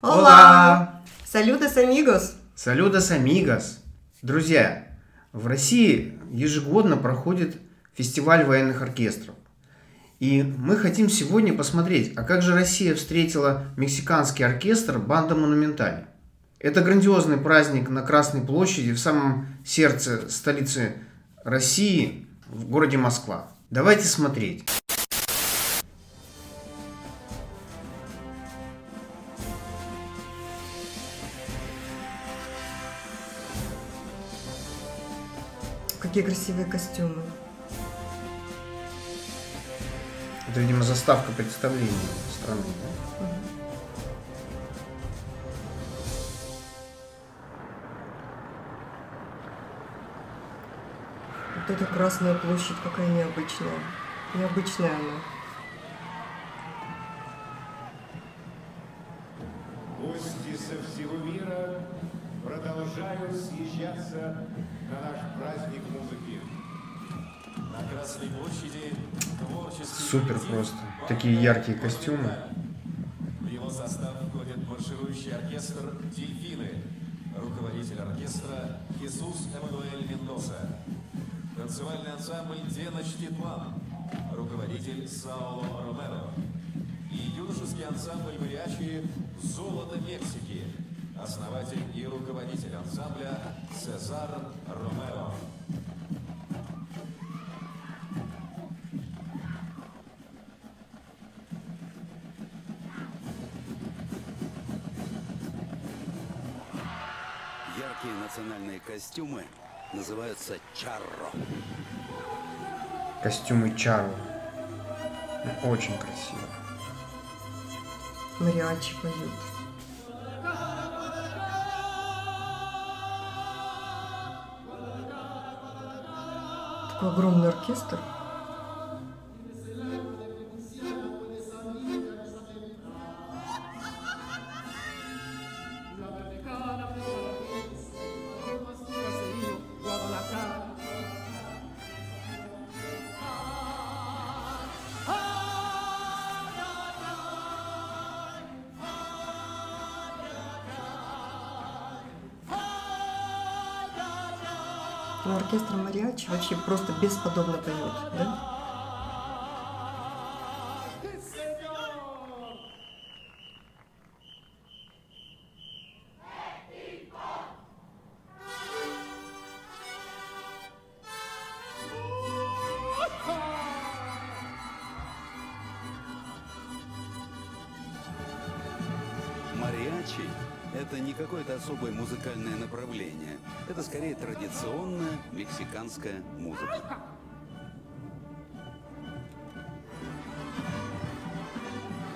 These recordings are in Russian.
Ола! Салютас, амигос! Салютас, амигос! Друзья, в России ежегодно проходит фестиваль военных оркестров. И мы хотим сегодня посмотреть, а как же Россия встретила мексиканский оркестр «Банда Монументаль». Это грандиозный праздник на Красной площади в самом сердце столицы России, в городе Москва. Давайте смотреть. Какие красивые костюмы. Это, видимо, заставка представления страны. Да? Вот эта Красная площадь какая необычная. Необычная она. Супер просто. Такие яркие костюмы. Его состав входит марширующий оркестр «Дельфины», руководитель оркестра Иисус Эммануэль Мендоса, танцевальный ансамбль «Деночтитван», руководитель Сауло Ромеро и юношеский ансамбль «Мариачи» «Золото Мексики», основатель и руководитель ансамбля Цезар Ромеро. Костюмы называются чарро. Костюмы Чару. Очень красиво. Мариачи поют. Такой огромный оркестр. Оркестр мариачи вообще просто бесподобно поет, да? Какое-то особое музыкальное направление. Это скорее традиционная мексиканская музыка.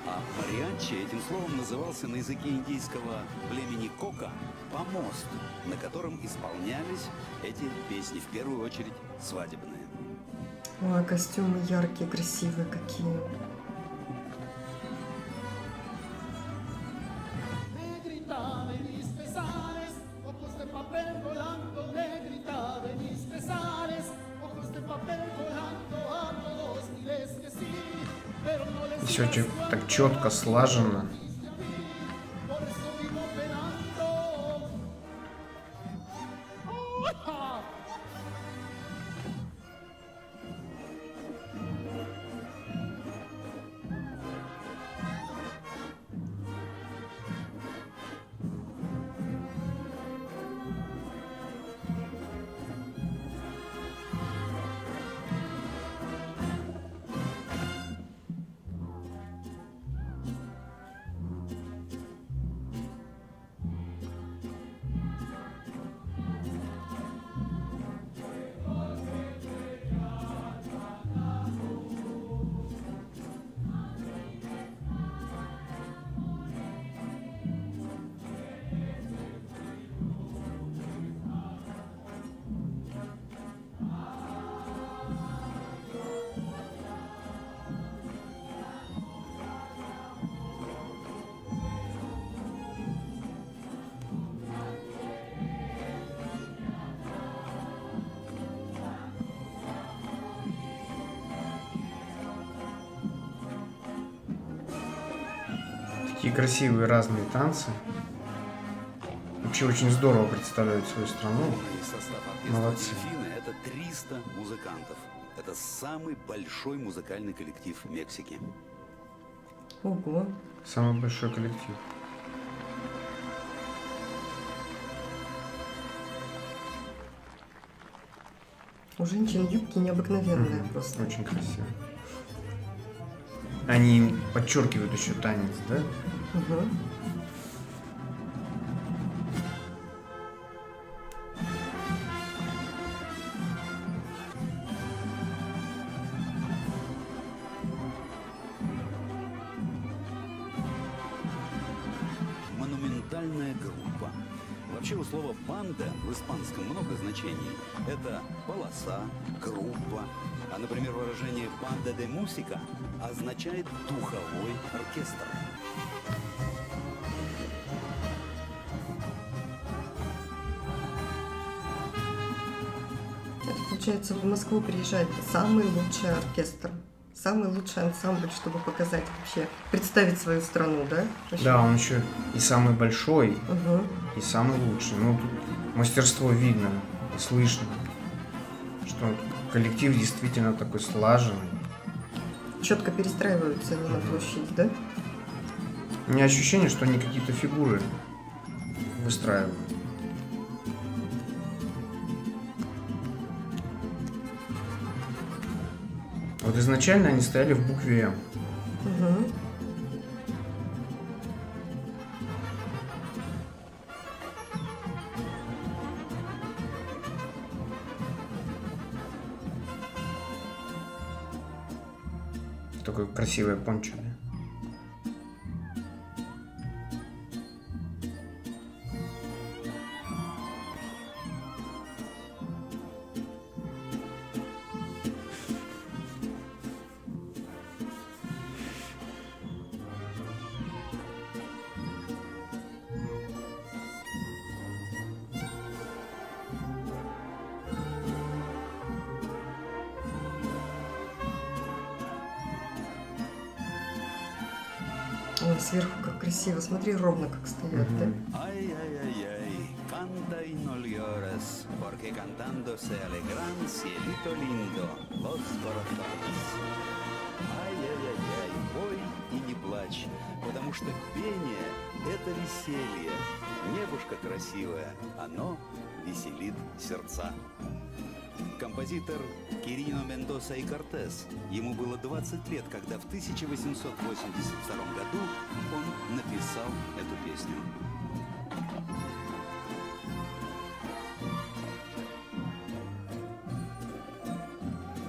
А мариачи этим словом назывался на языке индийского племени Кока помост, на котором исполнялись эти песни, в первую очередь свадебные. Ой, костюмы яркие, красивые какие. Все так четко, слаженно. Такие красивые разные танцы. Вообще очень здорово представляют свою страну. Молодцы. Это 300 музыкантов. Это самый большой музыкальный коллектив Мексики. Ого. Самый большой коллектив. У женщин юбки необыкновенные Мгм. просто. Очень красиво. Они подчеркивают еще танец, да? Мгм. Монументальная группа. Вообще у слова «банда» в испанском много значений. Это полоса, группа. А, например, выражение «банда де мусика» означает «духовой оркестр». Это получается, в Москву приезжает самый лучший оркестр. Самый лучший ансамбль, чтобы показать вообще, представить свою страну, да? Вообще. Да, он еще и самый большой, Мгм. и самый лучший. Ну, тут мастерство видно, и слышно, что коллектив действительно такой слаженный. Четко перестраиваются они на площади, да? У меня ощущение, что они какие-то фигуры выстраивают. Вот изначально они стояли в букве М. Мгм. Такое красивое да? Ой, сверху как красиво. Смотри, ровно как стоят, да? No llores, porque cantando se alegran cielito lindo los corazones. Ай, ай, ай, ай, пой и не плачь, потому что пение — это веселье. Небушка красивое, оно веселит сердца. Композитор Кирино Мендоса и Кортес. Ему было 20 лет, когда в 1882 году он написал эту песню.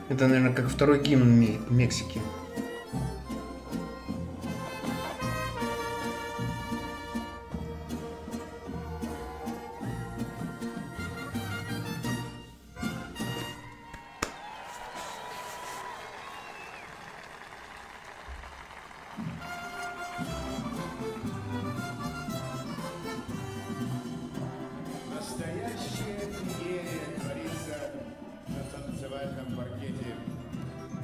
Это, наверное, как второй гимн Ме- Мексики.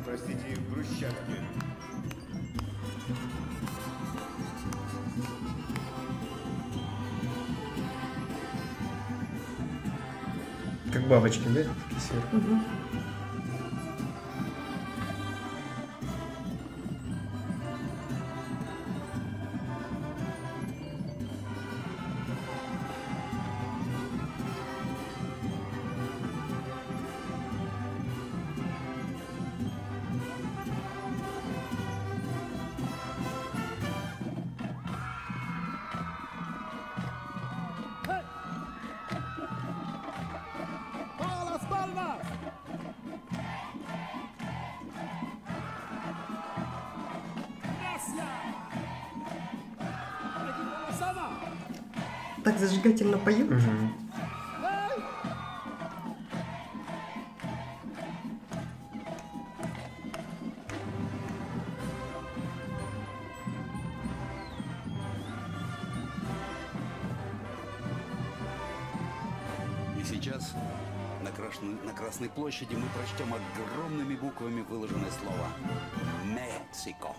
Простите, в брусчатке. Как бабочки, да? Такие сверху. ¡A Так зажигательно поют. ¡Hey! И сейчас на Красной, на Красной площади мы прочтем огромными буквами выложенное слово «Мексико».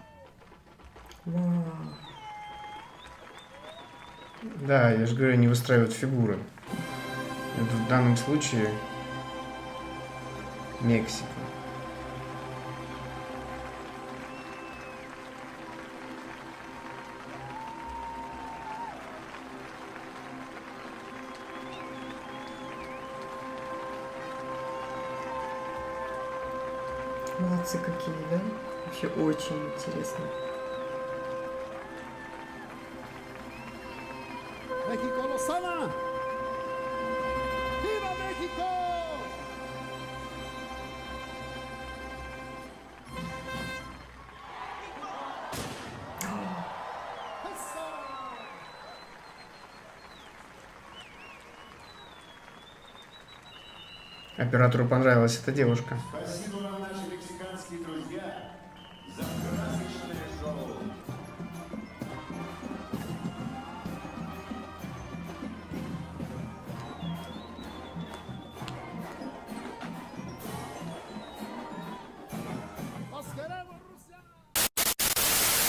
Вау. Да, я же говорю, не выстраивают фигуры. Это в данном случае Мексика. Молодцы какие, да? Вообще очень интересно. Оператору понравилась эта девушка. Спасибо вам, наши мексиканские друзья, за красочное шоу.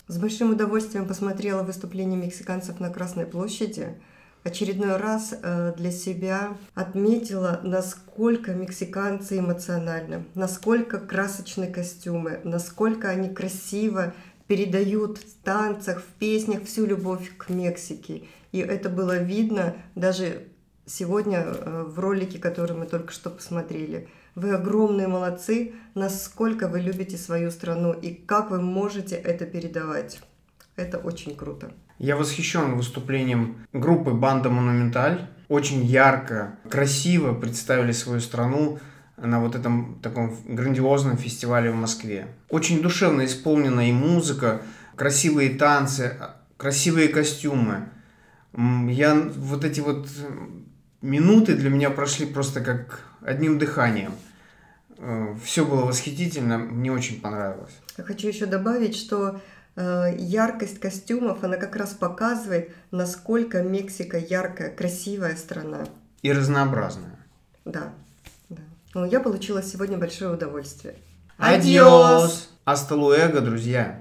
С большим удовольствием посмотрела выступление мексиканцев на Красной площади. Очередной раз э, для себя отметила, насколько мексиканцы эмоциональны, насколько красочны костюмы, насколько они красиво передают в танцах, в песнях всю любовь к Мексике. И это было видно даже сегодня э, в ролике, который мы только что посмотрели. Вы огромные молодцы, насколько вы любите свою страну и как вы можете это передавать. Это очень круто. Я восхищен выступлением группы Банда Монументаль. Очень ярко, красиво представили свою страну на вот этом таком грандиозном фестивале в Москве. Очень душевно исполнена и музыка, красивые танцы, красивые костюмы. Я вот эти вот минуты для меня прошли просто как одним дыханием. Все было восхитительно, мне очень понравилось. Я хочу еще добавить, что э, яркость костюмов, она как раз показывает, насколько Мексика яркая, красивая страна. И разнообразная. Да, да. Ну, я получила сегодня большое удовольствие. Адьос! Аста луэго, друзья!